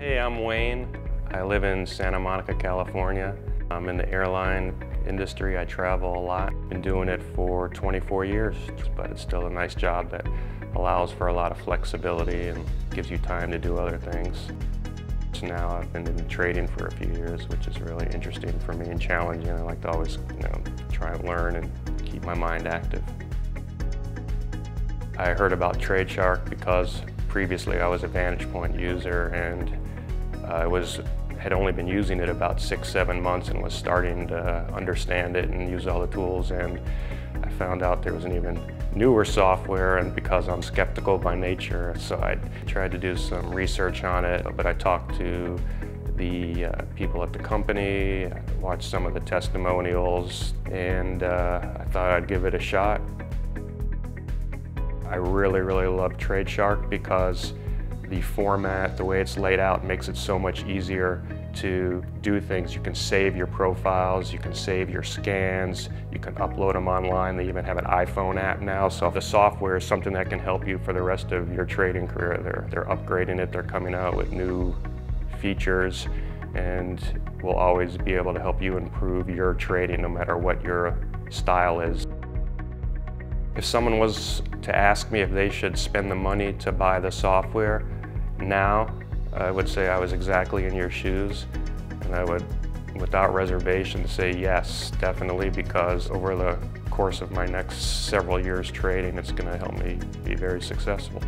Hey, I'm Wayne. I live in Santa Monica, California. I'm in the airline industry. I travel a lot. Been doing it for 24 years, but it's still a nice job that allows for a lot of flexibility and gives you time to do other things. So now I've been in trading for a few years, which is really interesting for me and challenging. I like to always, you know, try and learn and keep my mind active. I heard about TradeShark because previously I was a VantagePoint user and I was had only been using it about six, seven months and was starting to understand it and use all the tools and I found out there was an even newer software and because I'm skeptical by nature, so I tried to do some research on it, but I talked to the uh, people at the company, watched some of the testimonials, and uh, I thought I'd give it a shot. I really, really love TradeShark because the format, the way it's laid out makes it so much easier to do things. You can save your profiles, you can save your scans, you can upload them online. They even have an iPhone app now. So the software is something that can help you for the rest of your trading career. They're, they're upgrading it, they're coming out with new features and will always be able to help you improve your trading no matter what your style is. If someone was to ask me if they should spend the money to buy the software, now, I would say I was exactly in your shoes, and I would, without reservation, say yes, definitely, because over the course of my next several years trading, it's going to help me be very successful.